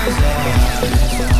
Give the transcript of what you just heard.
Cause I